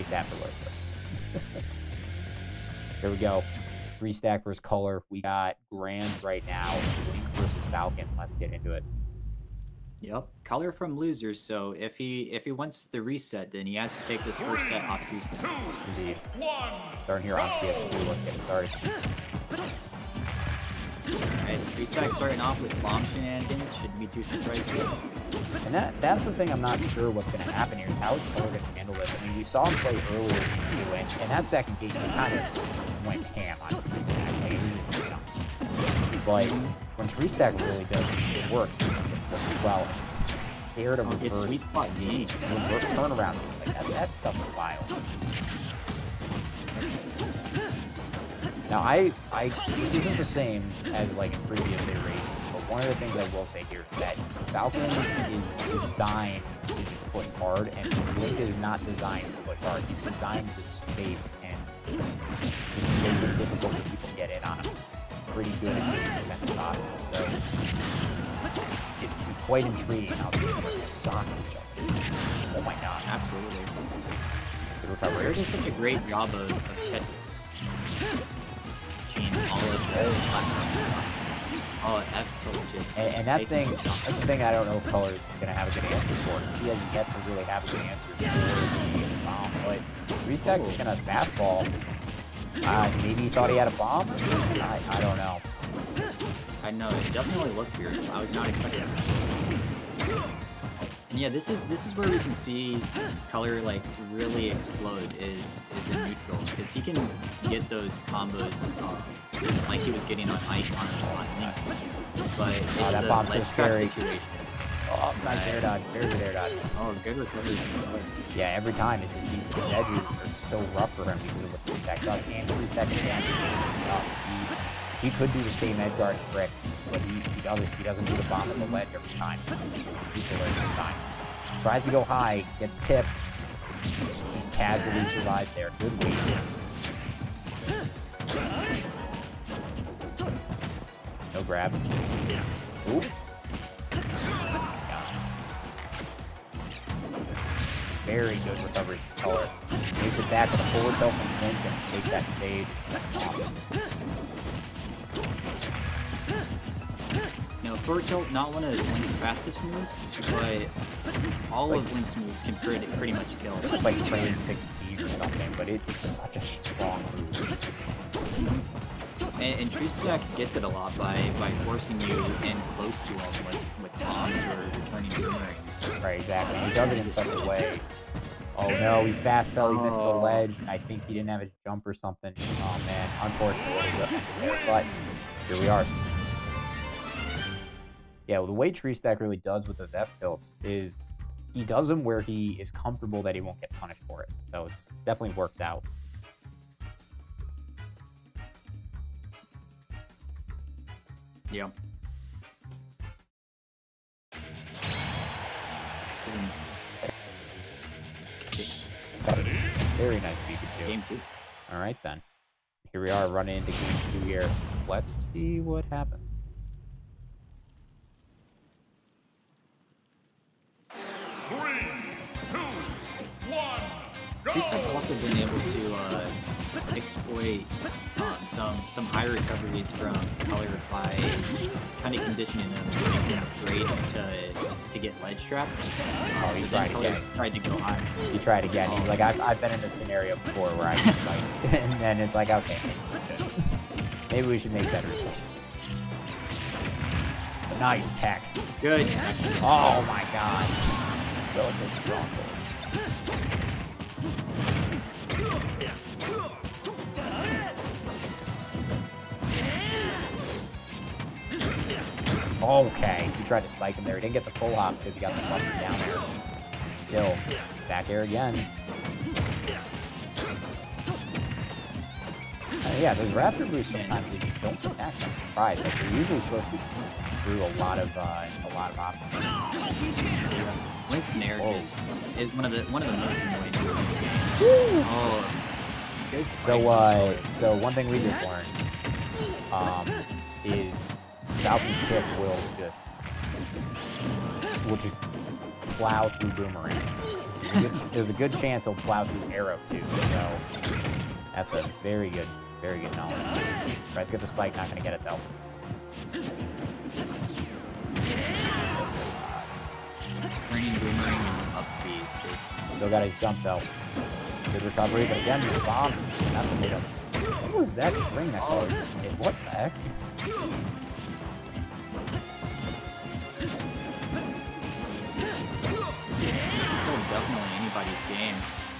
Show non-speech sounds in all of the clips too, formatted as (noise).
Take that for what. (laughs) Here we go. Treestack versus color. We got Grand right now. Link versus Falcon. Let's get into it. Yep, color from losers. So if he if he wants the reset, then he has to take this first set off reset. Indeed. Starting here on PS2. Let's get it started. Treestack starting off with bomb shenanigans. Shouldn't be too surprising. And that that's the thing I'm not sure what's going to happen here. How is Color going to handle this? I mean, we saw him play earlier in these two, and, that second game, he kind of went ham on it. Like, it was just nuts. But when Treestack really does it work, well. Scared of Oh, it's sweet spot game. reverse turnaround. Like that, that stuff is wild. Now, I, I, this isn't the same as like in previous iterations, but one of the things I will say here that Falcon is designed to just push hard, and Link is not designed to push hard. He's designed to space and just make it difficult for people to get in on him. Pretty good at defensive so it's, it's quite intriguing how players sock each other. Oh my god, Absolutely. good recovery. Such a great job of, of Oh, just. And, and that's thing, that's the thing I don't know if Color is going to have a good answer for. He has yet to really have a good answer for bomb. But Treestack is to fastball. Uh, maybe he thought he had a bomb? I, I don't know. I know it definitely looked weird. I was not expecting that. And yeah, this is this is where we can see color like really explode is is in neutral because he can get those combos uh, like he was getting on Ike on on Link. But it's Oh, that the bomb's so scary. situation. Oh, nice air dodge. Very good air dodge. Oh, good recovery. Yeah, every time it's just these edges are so rough for him because of Treestack does. And advantage is enough. He, could do the same edge guard trick, but he, he doesn't. He doesn't do the bomb at the ledge every time. People every time. Tries to go high, gets tipped, just casually survived there. Good weight. No grab. Him. Very good recovery from. Makes it back with a forward tilt from Link and take that stage. Forward tilt, not one of Link's fastest moves, but all It's of Link's moves can pretty, pretty much kill. It's like frame 16 or something, but it, it's such a strong move. And, and Tree Stack gets it a lot by, by forcing you in close to him with, with bombs or returning boomerangs. Right, exactly. He does it in such a way. Oh no, he fast fell, he missed the Oh. ledge. I think he didn't have his jump or something. Oh man, unfortunately, but here we are. Yeah, well, the way Tree Stack really does with those F tilts is he does them where he is comfortable that he won't get punished for it. So it's definitely worked out. Yeah. Very nice Pikachu. Game two. All right then. Here we are running into game two here. Let's see what happens. Stack's also been able to uh, exploit um, some some high recoveries from color by kind of conditioning them to make them afraid to to get ledge trapped. Oh, he so tried again. tried to go high. He tried again. He's like, I've, I've been in this scenario before where I can fight. (laughs) and then it's like, okay, maybe we should. Maybe we should make better decisions. Nice tech. Good. Oh my god. A strong Okay, he tried to spike him there. He didn't get the full hop because he got the button down there. And still, back air again. Uh, yeah, those raptor boosts sometimes they just don't connect. I'm surprised. Like they're usually supposed to be through a lot of uh, a lot of options. Link's nair is, is one of the one of the most annoying moves in the game. Oh, So, uh, so one thing we just learned um, is Falcon Kick will just will just plow through Boomerang. There's a good, there's a good chance he'll plow through arrow too. So that's a very good, very good knowledge. Tries to get the spike, not gonna get it though. Green boomerang up B. Just Still got his jump though. Good recovery, but again, the bomb. That's a made him. What was that string that color? What the heck? Anybody's game.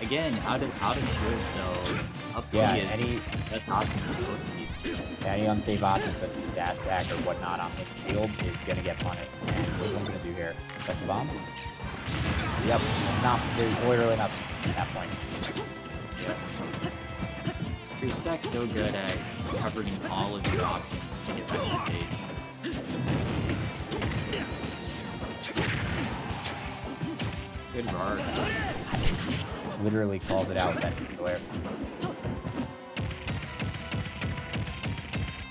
Again, out of out of shield though, up Yeah, is any best option for both of these two. any unsafe option such as dash back or whatnot on hit shield is gonna get punished. And what's one gonna do here? Check the bomb? Yep. Not there's literally nothing at that point. Tree Stack's so good at covering all of your options to get back to stage. Good guard. Literally calls it out.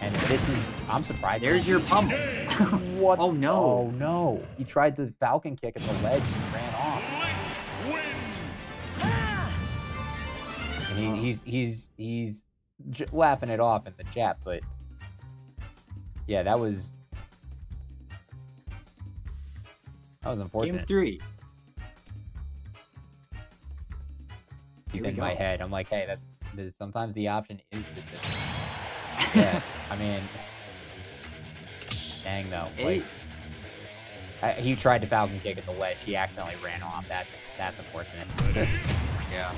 And this is I'm surprised. There's your pump. (laughs) what Oh, no. Oh no. He tried the falcon kick at the ledge and ran off. And he, he's he's he's j- laughing it off in the chat, but yeah, that was that was unfortunate. Game three. He's in my head. I'm like, hey, that's, that sometimes the option is the difference. (laughs) yeah, I mean, dang though. Like, I, he tried to falcon kick at the ledge. He accidentally ran off. That's that's unfortunate. (laughs) Yeah.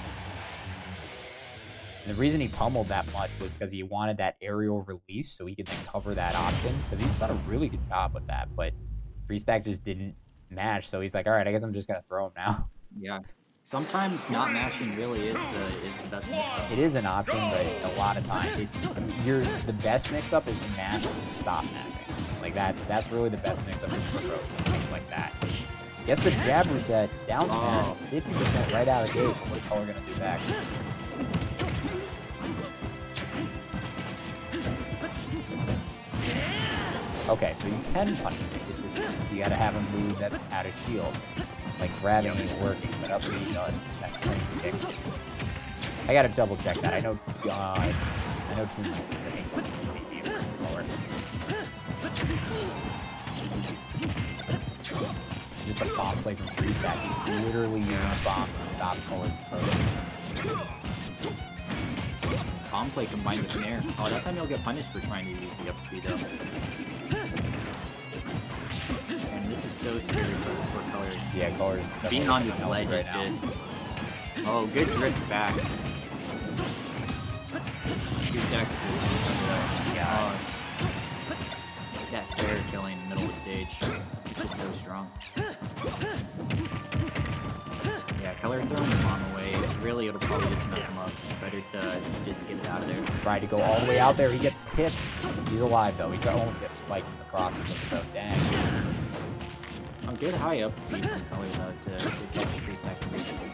And the reason he pummeled that much was because he wanted that aerial release so he could then cover that option. Because he's done a really good job with that, but Treestack just didn't match. So he's like, all right, I guess I'm just gonna throw him now. Yeah. Sometimes not mashing really is the is the best mix up. It is an option, but a lot of times it's you're the best mix up is to mash and stop mashing. Like that's that's really the best mix up for throws and things like that. Guess the jab reset, down smash, Oh. 50% right out of the gate. What is Color gonna do back? Okay, so you can punch him. You gotta have him move that's out of shield. Like grabbing ain't working, but up B does. That's 26. I gotta double check that. I know God. I know two slower. Just a bomb play from stack. He's literally using a bomb to stop approach. Bomb play combined with Nair. Oh, that time you'll get punished for trying to use the up B though. And this is so scary for, Yeah, Color's Being on the ledge right is just. Oh, good drift back. Stack. God. Oh, that fair killing in the middle of the stage. It's just so strong. Yeah, color throwing him on the bomb away. Really, it'll probably just mess him up. Better to just get it out of there. Tried to go all the way out there. He gets tipped. He's alive though. He got almost get spiked in the cross. Dang. Oh, good high up B from color though to, to catch Tree Stack and basically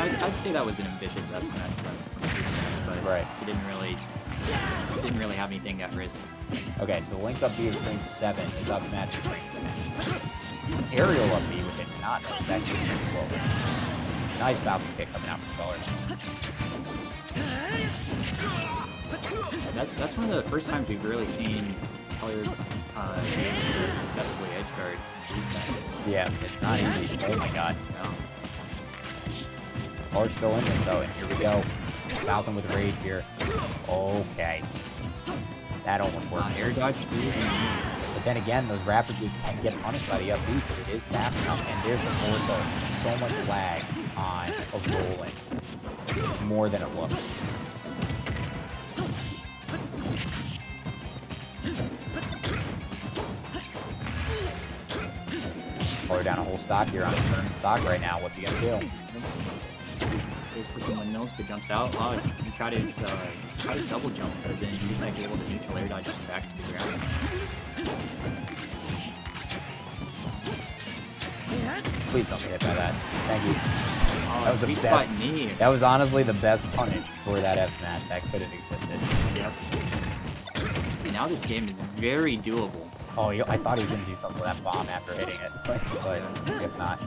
I'd, I'd say that was an ambitious up smash but Right. he didn't really he didn't really have anything at risk. Okay, so Link's up B is rank 7. His up match is rank 10. Aerial up B, I did not that is slow. Nice Falcon kick coming out from Color. That's that's one of the first times we've really seen color uh, be able to successfully edge guard Yeah, it's not easy. Oh my god. No. Color's still in this though, and here we go. Falcon with rage here. Okay. That almost Uh, worked. air dodge through But then again, those raptor boosts can get punished by the up B because it is fast enough, and there's the forward though. So much lag on a rolling. It's more than it looks. Color down a whole stock here on his tournament stock right now. What's he gonna do? Goes for some windmills, but jumps out. Oh, he caught his, uh, caught his double jump, but then he was like able to neutral air dodge back to the ground. Please don't get hit by that. Thank you. Oh, That was the best. knee. That was honestly the best punish for that F smash that could have existed. Yep. And now this game is very doable. Oh, he- I thought he was gonna do something with that bomb after hitting it, but I guess not.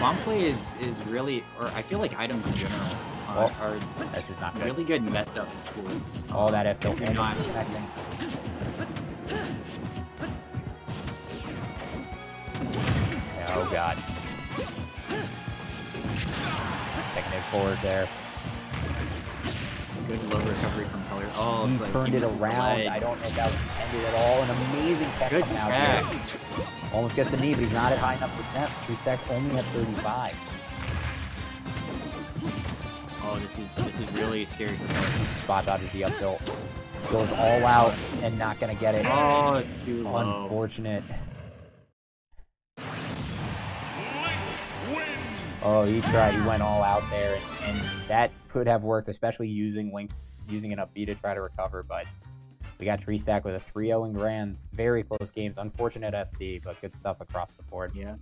Bomb play is is really, or I feel like items in general are, Oh. are This is not good. really good mess up tools. Oh, that F tilt almost not-. Oh god. Second forward there. Good low recovery from color. Oh, he turned it misses the around. I don't know if that was intended at all. An amazing tech Good coming out catch. Almost gets the knee, but he's not at high enough percent. Tree Stack's only at 35. Oh, this is this is really scary for color. He spot dodges the up tilt. Goes all out and not gonna get it. Oh, it's too low. Unfortunate. Oh, he tried. He went all out there, and, and that could have worked, especially using Link, using an up B to try to recover. But we got Tree Stack with a 3-0 in grands. Very close games. Unfortunate SD, but good stuff across the board. Yeah.